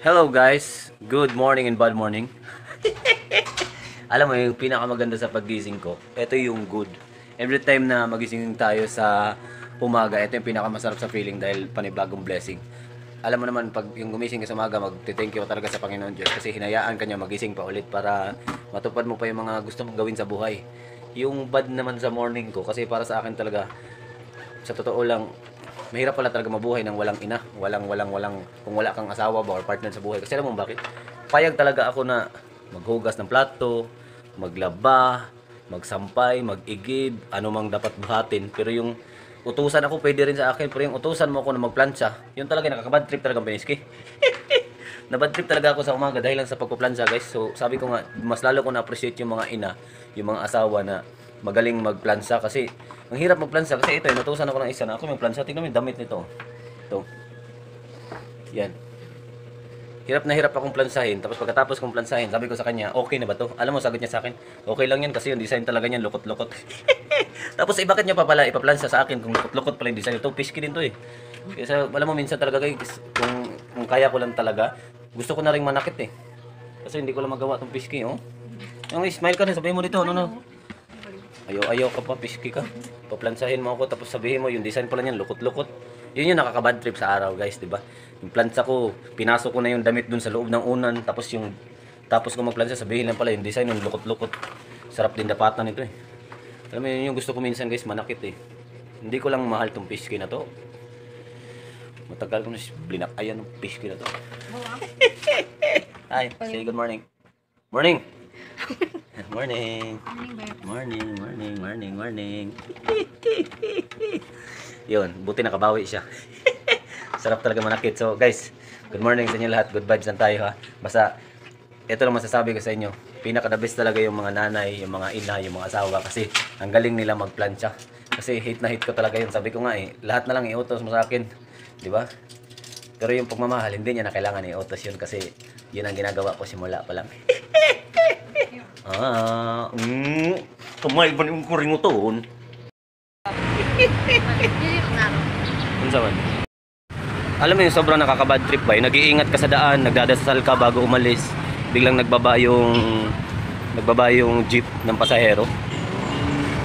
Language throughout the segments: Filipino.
Hello guys, good morning and bad morning. Alam mo yung pinakamaganda sa paggising ko, ito yung good. Every time na magising tayo sa umaga, ito yung pinakamasarap sa feeling dahil panibagong blessing. Alam mo naman, pag yung gumising ka sa umaga, mag-thank you talaga sa Panginoon Diyos kasi hinayaan ka niya magising pa ulit para matupad mo pa yung mga gusto mong gawin sa buhay. Yung bad naman sa morning ko, kasi para sa akin talaga, sa totoo lang, mahirap pala talaga mabuhay ng walang ina, walang walang walang kung wala kang asawa ba or partner sa buhay. Kasi alam mo bakit? Payag talaga ako na maghugas ng plato, maglaba, magsampay, magigib, ano mang dapat buhatin. Pero yung utusan ako pwede rin sa akin, pero yung utusan mo ako na magplansya, yun talaga nakakabad trip talaga Beniski. Nabad trip talaga ako sa umaga dahil lang sa pagpaplansya guys. So sabi ko nga, mas lalo ko na-appreciate yung mga ina, yung mga asawa na magaling magplansa kasi ang hirap magplansa kasi ito, inutusan ako ng isa na ako magplansa. Tingnan mo yung damit nito. Ito. Yan. Hirap na hirap akong plansahin. Tapos pagkatapos kong plansahin, sabi ko sa kanya, okay na ba to? Alam mo, sagot niya sa akin, okay lang yan kasi yung design talaga niyan, lukot-lukot. Tapos eh, bakit niya pa pala ipaplansa sa akin kung lukot-lukot pala yung design? Ito, pisky din to eh. Kasi alam mo, minsan talaga guys, kung, kung kaya ko lang talaga, gusto ko na rin manakit eh. Kasi hindi ko lang magawa tong pisky, oh. Yung smile ka na, sabihin mo dito, ano, no? Ayaw, ayaw ka pa, pisky ka. Paplansahin mo ako, tapos sabihin mo, yung design pala niyan, lukot-lukot. Yun yung nakakabad trip sa araw, guys, di ba? Yung plansa ko, pinasok ko na yung damit dun sa loob ng unan, tapos yung, tapos ko magplansa, sabihin lang pala, yung design, yung lukot-lukot. Sarap din dapatan ito eh. Alam mo, yun yung gusto ko minsan, guys, manakit eh. Hindi ko lang mahal tong pisky na to. Matagal ko na blinakayan ng pisky na to. Hi, say good morning. Morning! morning! Morning, morning, morning, morning. Yun, buti nakabawi siya. Sarap talaga manakit. So guys, good morning sa inyo lahat. Good vibes lang tayo ha. Basta, ito lang masasabi ko sa inyo. Pinaka the best talaga yung mga nanay, yung mga ina, yung mga asawa. Kasi ang galing nila magplansya. Kasi hate na hate ko talaga yun. Sabi ko nga eh, lahat na lang iutos mo sa akin. Di ba? Pero yung pagmamahal, hindi niya na kailangan iutos yun kasi yun ang ginagawa ko simula pa lang. Ah, mm, kamay ba yung kuringuton? Unsa? Alam mo yung sobrang nakakabad trip ba? Nag-iingat ka sa daan, nagdadasal ka bago umalis. Biglang nagbaba yung nagbaba yung jeep ng pasahero.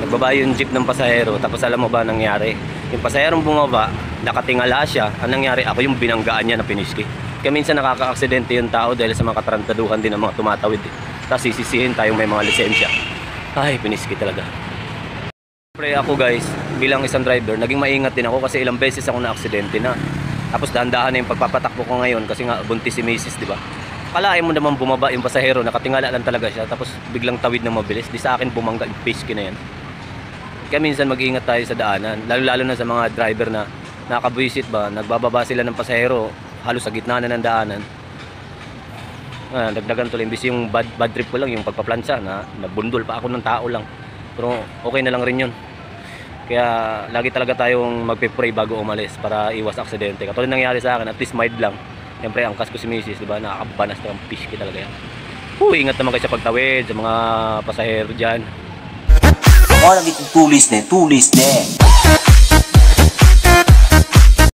Nagbaba yung jeep ng pasahero tapos alam mo ba ang nangyari? Yung pasaherong bumaba, nakatingala siya. Anong nangyari? Ako yung binanggaan niya na piniski. Kaya minsan nakaka-aksidente yung tao dahil sa mga katarantaduhan din ng mga tumatawid. Eh. Tapos sisisihin tayong may mga lisensya. Ay, piniski talaga. Siyempre ako guys, bilang isang driver, naging maingat din ako kasi ilang beses ako na-aksidente na. Tapos dahan-dahan na yung pagpapatakbo ko ngayon kasi nga buntis si Mrs. di ba? Kalahin mo naman bumaba yung pasahero, nakatingala lang talaga siya, tapos biglang tawid ng mabilis. Di sa akin bumangga yung pisky na yan. Kaya minsan mag-ingat tayo sa daanan, lalo-lalo na sa mga driver na nakabwisit ba, nagbababa sila ng pasahero, halos sa gitna na ng daanan. Ah, dagdagan tuloy, imbis yung bad, bad trip ko lang, yung pagpaplansa, na nabundol pa ako ng tao lang. Pero okay na lang rin yun. Kaya lagi talaga tayong magpe-pray bago umalis para iwas aksidente. Katulad nangyari sa akin, at least mild lang. Siyempre, ang kas ko si Mrs. Diba? Nakakabanas na ang pisky talaga yan. Huh, ingat naman kayo sa pagtawid, sa mga pasahero dyan. Wanna be tulis ne, tulis ne.